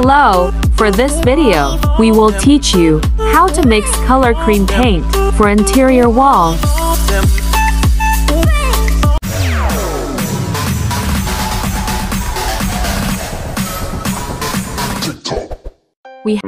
Hello. For this video, we will teach you how to mix color cream paint for interior wall. We